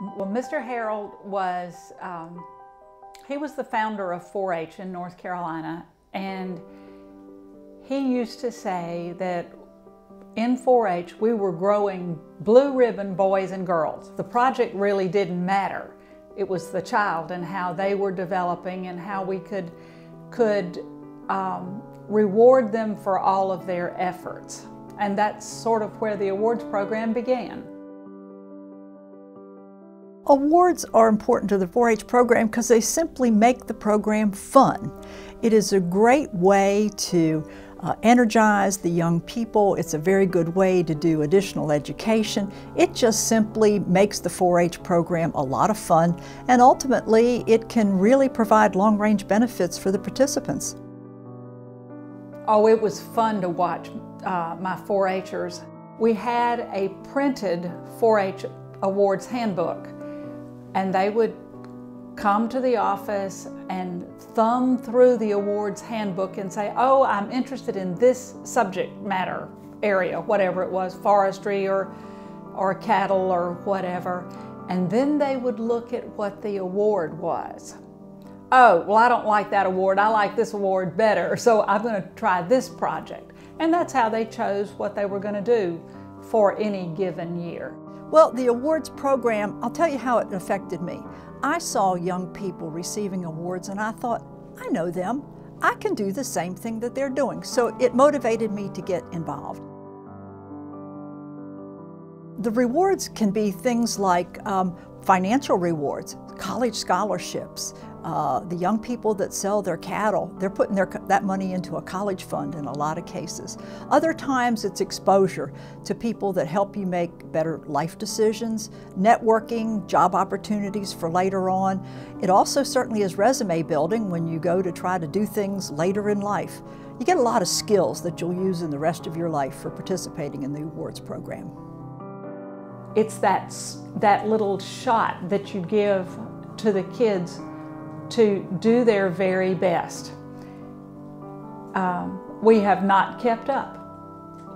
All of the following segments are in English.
Well, Mr. Harold was, um, he was the founder of 4-H in North Carolina, and he used to say that in 4-H we were growing blue ribbon boys and girls. The project really didn't matter. It was the child and how they were developing and how we could, could um, reward them for all of their efforts. And that's sort of where the awards program began. Awards are important to the 4-H program because they simply make the program fun. It is a great way to uh, energize the young people. It's a very good way to do additional education. It just simply makes the 4-H program a lot of fun and ultimately it can really provide long-range benefits for the participants. Oh, it was fun to watch uh, my 4-Hers. We had a printed 4-H awards handbook and they would come to the office and thumb through the awards handbook and say, oh, I'm interested in this subject matter area, whatever it was, forestry or, or cattle or whatever. And then they would look at what the award was oh, well, I don't like that award. I like this award better, so I'm going to try this project. And that's how they chose what they were going to do for any given year. Well, the awards program, I'll tell you how it affected me. I saw young people receiving awards and I thought, I know them. I can do the same thing that they're doing. So it motivated me to get involved. The rewards can be things like um, financial rewards, college scholarships, uh, the young people that sell their cattle, they're putting their, that money into a college fund in a lot of cases. Other times it's exposure to people that help you make better life decisions, networking, job opportunities for later on. It also certainly is resume building when you go to try to do things later in life. You get a lot of skills that you'll use in the rest of your life for participating in the awards program. It's that, that little shot that you give to the kids to do their very best. Um, we have not kept up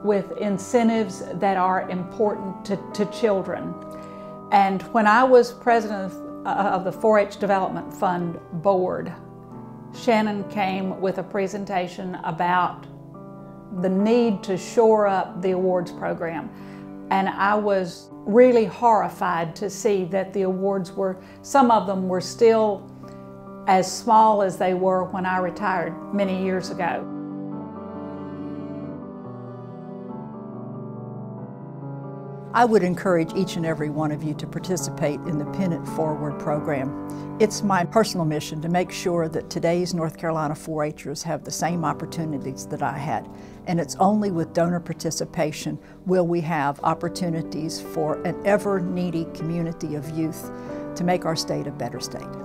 with incentives that are important to, to children. And when I was president of, uh, of the 4-H Development Fund Board, Shannon came with a presentation about the need to shore up the awards program. And I was really horrified to see that the awards were, some of them were still as small as they were when I retired many years ago. I would encourage each and every one of you to participate in the It Forward program. It's my personal mission to make sure that today's North Carolina 4-Hers have the same opportunities that I had. And it's only with donor participation will we have opportunities for an ever needy community of youth to make our state a better state.